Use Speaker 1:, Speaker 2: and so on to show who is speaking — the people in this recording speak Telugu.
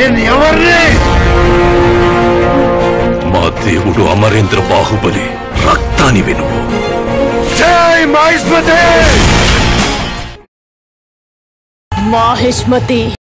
Speaker 1: నేను ఎవరిని?
Speaker 2: మా దేవుడు అమరేంద్ర బాహుబలి రక్తాని వినువు
Speaker 1: జై మహిష్మతి!
Speaker 3: మాహిష్మతి.